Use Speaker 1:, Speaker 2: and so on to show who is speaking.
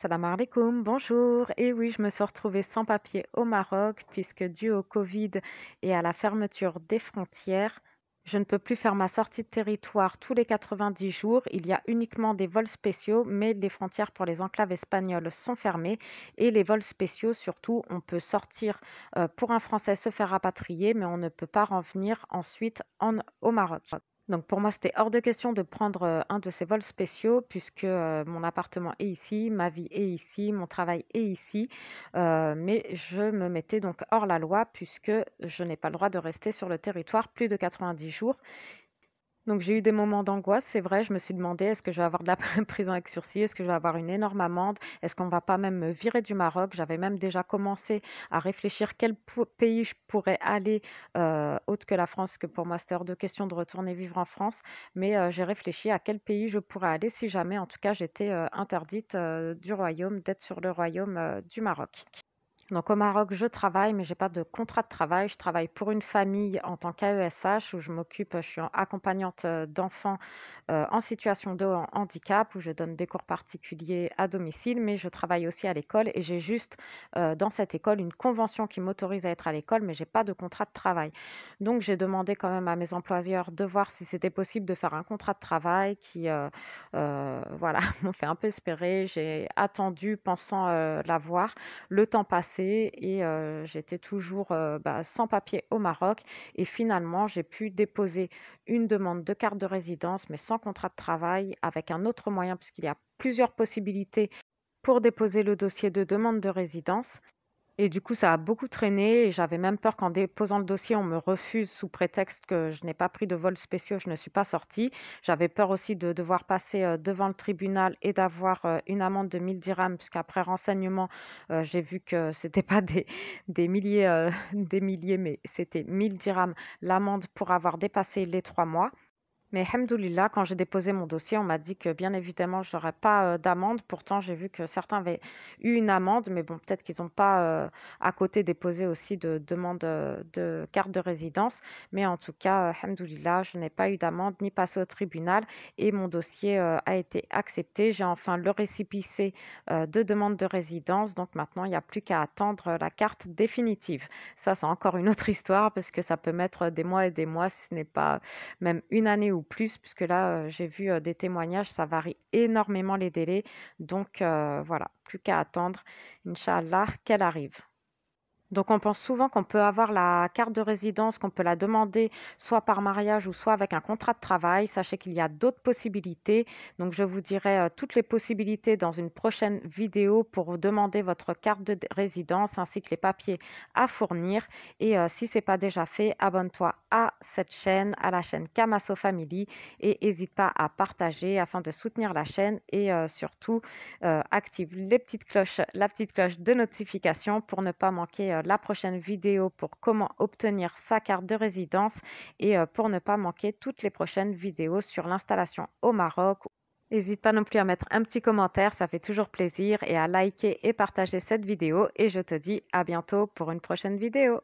Speaker 1: Salam alaikum, bonjour. Et oui, je me suis retrouvée sans papier au Maroc puisque dû au Covid et à la fermeture des frontières, je ne peux plus faire ma sortie de territoire tous les 90 jours. Il y a uniquement des vols spéciaux, mais les frontières pour les enclaves espagnoles sont fermées. Et les vols spéciaux, surtout, on peut sortir euh, pour un Français se faire rapatrier, mais on ne peut pas revenir ensuite au Maroc. Donc pour moi, c'était hors de question de prendre euh, un de ces vols spéciaux puisque euh, mon appartement est ici, ma vie est ici, mon travail est ici. Euh, mais je me mettais donc hors la loi puisque je n'ai pas le droit de rester sur le territoire plus de 90 jours. Donc j'ai eu des moments d'angoisse, c'est vrai, je me suis demandé est-ce que je vais avoir de la prison avec sursis, est-ce que je vais avoir une énorme amende, est-ce qu'on va pas même me virer du Maroc? J'avais même déjà commencé à réfléchir quel pays je pourrais aller euh, autre que la France, que pour moi c'était hors de question de retourner vivre en France, mais euh, j'ai réfléchi à quel pays je pourrais aller si jamais en tout cas j'étais euh, interdite du royaume, d'être sur le royaume du Maroc. Donc au Maroc, je travaille, mais j'ai pas de contrat de travail. Je travaille pour une famille en tant qu'AESH où je m'occupe, je suis accompagnante euh, d'enfants euh, en situation de handicap où je donne des cours particuliers à domicile, mais je travaille aussi à l'école et j'ai juste euh, dans cette école une convention qui m'autorise à être à l'école, mais j'ai pas de contrat de travail. Donc j'ai demandé quand même à mes employeurs de voir si c'était possible de faire un contrat de travail qui, voilà, m'ont fait un peu espérer. J'ai attendu pensant l'avoir. Le temps passé et j'étais toujours bah, sans papier au Maroc. Et finalement, j'ai pu déposer une demande de carte de résidence, mais sans contrat de travail, avec un autre moyen, puisqu'il y a plusieurs possibilités pour déposer le dossier de demande de résidence. Et du coup, ça a beaucoup traîné j'avais même peur qu'en déposant le dossier, on me refuse sous prétexte que je n'ai pas pris de vol spéciaux, je ne suis pas sortie. J'avais peur aussi de devoir passer euh, devant le tribunal et d'avoir euh, une amende de 1000 dirhams, puisqu'après renseignement, euh, j'ai vu que c'était pas des, des milliers, des milliers, mais c'était 1000 dirhams l'amende pour avoir dépassé les trois mois. Mais hamdoulillah, quand j'ai déposé mon dossier, on m'a dit que bien évidemment, je n'aurais pas euh, d'amende. Pourtant, j'ai vu que certains avaient eu une amende, mais bon, peut-être qu'ils n'ont pas euh, à côté déposé aussi de demande euh, de carte de résidence. Mais en tout cas, hamdoulillah, je n'ai pas eu d'amende ni passé au tribunal et mon dossier a été accepté. J'ai enfin le récipicé de demande de résidence. Donc maintenant, il n'y a plus qu'à attendre la carte définitive. Ça, c'est encore une autre histoire parce que ça peut mettre des mois et des mois, si ce n'est pas même une année ou plus, puisque là, j'ai vu des témoignages, ça varie énormément les délais. Donc voilà, plus qu'à attendre, Inch'Allah, qu'elle arrive. Donc on pense souvent qu'on peut avoir la carte de résidence, qu'on peut la demander soit par mariage ou soit avec un contrat de travail. Sachez qu'il y a d'autres possibilités. Donc je vous dirai euh, toutes les possibilités dans une prochaine vidéo pour demander votre carte de résidence ainsi que les papiers à fournir. Et euh, si ce n'est pas déjà fait, abonne-toi à cette chaîne, à la chaîne Kamaso Family et n'hésite pas à partager afin de soutenir la chaîne et euh, surtout active les petites cloches, la petite cloche de notification pour ne pas manquer la prochaine vidéo pour comment obtenir sa carte de résidence et euh, pour ne pas manquer toutes les prochaines vidéos sur l'installation au Maroc. N'hésite pas non plus à mettre un petit commentaire, ça fait toujours plaisir, et à liker et partager cette vidéo. Et je te dis à bientôt pour une prochaine vidéo.